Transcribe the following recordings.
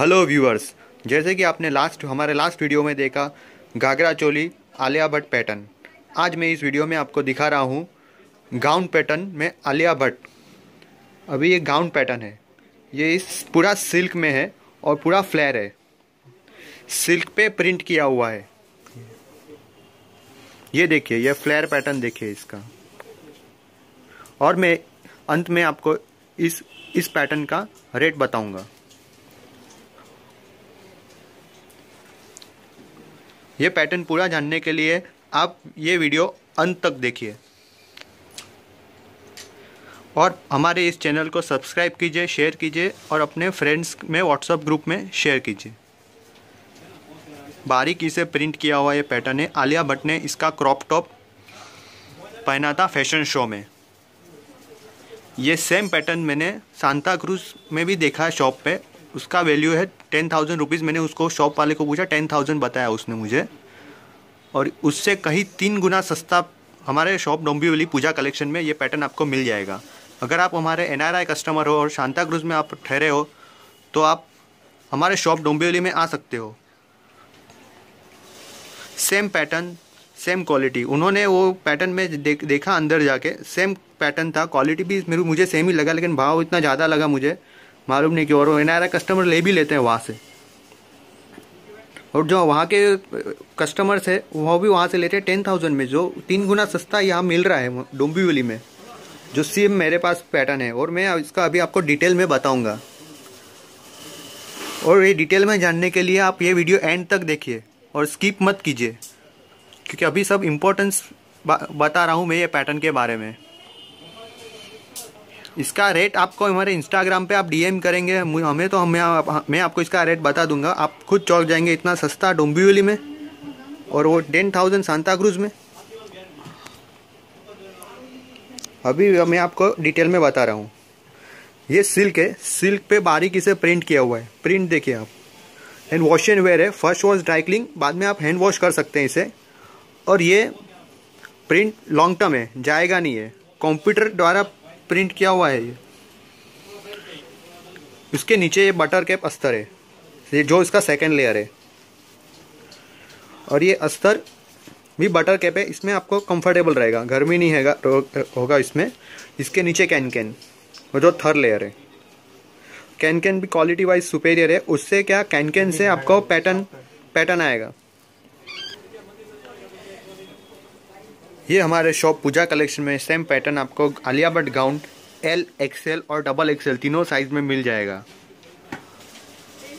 Hello viewers जैसे कि आपने लास्ट हमारे लास्ट वीडियो में देखा, घाघरा चोली, आलिया भट्ट पैटर्न। आज मैं इस वीडियो में आपको दिखा रहा हूँ गाउन पैटर्न में आलिया भट्ट। अभी ये गाउन पैटर्न है। ये इस पूरा सिल्क में है और पूरा फ्लेयर है। सिल्क पे प्रिंट किया हुआ है। ये देखिए, ये फ्लेयर पैटर्न देखिए इसका। और मैं अंत में आपको इस इस पैटर्न का रेट बताऊँगा। ये पैटर्न पूरा जानने के लिए आप ये वीडियो अंत तक देखिए। और हमारे इस चैनल को सब्सक्राइब कीजिए शेयर कीजिए और अपने फ्रेंड्स में व्हाट्सएप ग्रुप में शेयर कीजिए। बारीकी से प्रिंट किया हुआ ये पैटर्न है। आलिया भट्ट ने इसका क्रॉप टॉप पहना था फ़ैशन शो में। ये सेम पैटर्न मैंने सांता क्रूज में भी देखा है शॉप पे। उसका वैल्यू है टेन थाउज़ेंड रुपीज़ मैंने उसको शॉप वाले को पूछा टेन थाउज़ेंड बताया उसने मुझे। और उससे कहीं तीन गुना सस्ता हमारे शॉप डोम्बीवली पूजा कलेक्शन में ये पैटर्न आपको मिल जाएगा। अगर आप हमारे एनआरआई कस्टमर हो और शांता क्रूज में आप ठहरे हो तो आप हमारे शॉप डोम्बीवली में आ सकते हो। सेम पैटर्न सेम क्वालिटी उन्होंने वो पैटर्न में देख, देखा अंदर जाके सेम पैटर्न था। क्वालिटी भी मेरे मुझे सेम ही लगा लेकिन भाव इतना ज़्यादा लगा मुझे। मालूम नहीं क्यों, और एन कस्टमर ले भी लेते हैं वहाँ से। और जो वहाँ के कस्टमर्स है, वो भी वहाँ से लेते हैं टेन थाउज़ेंड में, जो तीन गुना सस्ता यहाँ मिल रहा है डोम्बीवली में, जो सेम मेरे पास पैटर्न है। और मैं इसका अभी आपको डिटेल में बताऊँगा। और ये डिटेल में जानने के लिए आप ये वीडियो एंड तक देखिए, और स्किप मत कीजिए, क्योंकि अभी सब इम्पोर्टेंस बता रहा हूँ मैं ये पैटर्न के बारे में। इसका रेट आपको हमारे इंस्टाग्राम पे आप डीएम करेंगे। हमें तो हमें, मैं आपको इसका रेट बता दूँगा। आप खुद चौक जाएँगे इतना सस्ता डोम्बिवली में और वो टेन थाउज़ेंड सांता क्रूज में। अभी मैं आपको डिटेल में बता रहा हूँ। ये सिल्क है। सिल्क पे बारीकी से प्रिंट किया हुआ है। प्रिंट देखिए आप। हैंड वॉश एंड वेयर है। फ़र्स्ट वॉश ड्राई क्लिंग बाद में आप हैंड वॉश कर सकते हैं इसे। और ये प्रिंट लॉन्ग टर्म है। जाएगा नहीं है। कंप्यूटर द्वारा प्रिंट किया हुआ है ये। इसके नीचे ये बटर कैप अस्तर है। ये जो इसका सेकेंड लेयर है। और ये अस्तर भी बटर कैप है, इसमें आपको कंफर्टेबल रहेगा। गर्मी नहीं हैगा होगा इसमें। इसके नीचे कैन कैन जो थर्ड लेयर है। कैन कैन भी क्वालिटी वाइज सुपेरियर है। उससे क्या कैन कैन से आपको पैटर्न पैटर्न आएगा। ये हमारे शॉप पूजा कलेक्शन में सेम पैटर्न आपको Alia Bhatt gown L XL और डबल एक्सएल तीनों साइज़ में मिल जाएगा।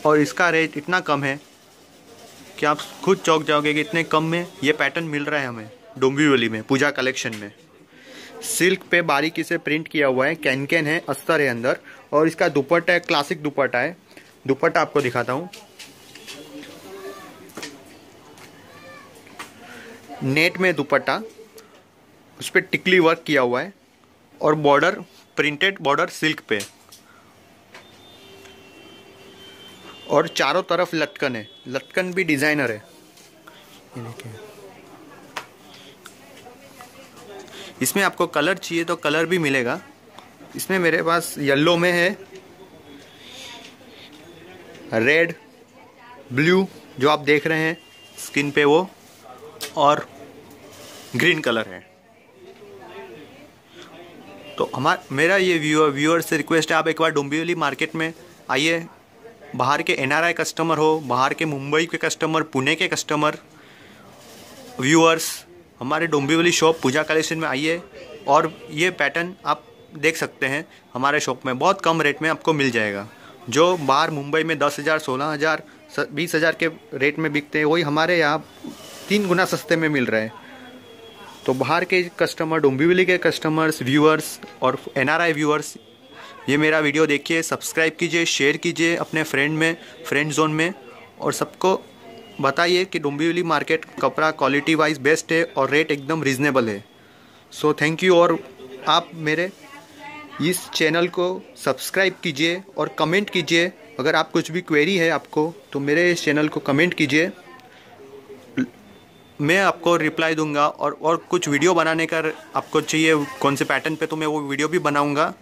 और इसका रेट इतना कम है कि आप खुद चौक जाओगे कि इतने कम में ये पैटर्न मिल रहा है हमें डोम्बीवली में, पूजा कलेक्शन में। सिल्क पे बारीकी से प्रिंट किया हुआ है कैन कैन है, अस्तर है अंदर, और इसका दुपट्टा है क्लासिक दुपट्टा है। दुपट्टा आपको दिखाता हूँ। नेट में दुपट्टा उस पर टिकली वर्क किया हुआ है और बॉर्डर प्रिंटेड बॉर्डर सिल्क पे। और चारों तरफ़ लटकन है। लटकन भी डिज़ाइनर है। इसमें आपको कलर चाहिए तो कलर भी मिलेगा। इसमें मेरे पास येलो में है। रेड ब्लू जो आप देख रहे हैं स्किन पे वो। और ग्रीन कलर है। तो हमारा, मेरा ये व्यूअर व्यूअर से रिक्वेस्ट है, आप एक बार डोम्बिवली मार्केट में आइए। बाहर के एनआरआई कस्टमर हो, बाहर के मुंबई के कस्टमर पुणे के कस्टमर व्यूअर्स हमारे डोम्बिवली शॉप पूजा कलेक्शन में आइए। और ये पैटर्न आप देख सकते हैं हमारे शॉप में। बहुत कम रेट में आपको मिल जाएगा। जो बाहर मुंबई में दस हज़ार, सोलह हज़ार बीस हज़ार के रेट में बिकते हैं, वही हमारे यहाँ तीन गुना सस्ते में मिल रहे हैं। तो बाहर के कस्टमर डोम्बिवली के कस्टमर्स व्यूअर्स और एनआरआई व्यूअर्स ये मेरा वीडियो देखिए सब्सक्राइब कीजिए शेयर कीजिए अपने फ्रेंड में फ्रेंड जोन में और सबको बताइए कि डोम्बिवली मार्केट कपड़ा क्वालिटी वाइज बेस्ट है और रेट एकदम रीज़नेबल है। सो थैंक यू और आप मेरे इस चैनल को सब्सक्राइब कीजिए और कमेंट कीजिए। अगर आप कुछ भी क्वेरी है आपको तो मेरे इस चैनल को कमेंट कीजिए। मैं आपको रिप्लाई दूँगा और और कुछ वीडियो बनाने का आपको चाहिए, कौन से पैटर्न पे तो मैं वो वीडियो भी बनाऊँगा।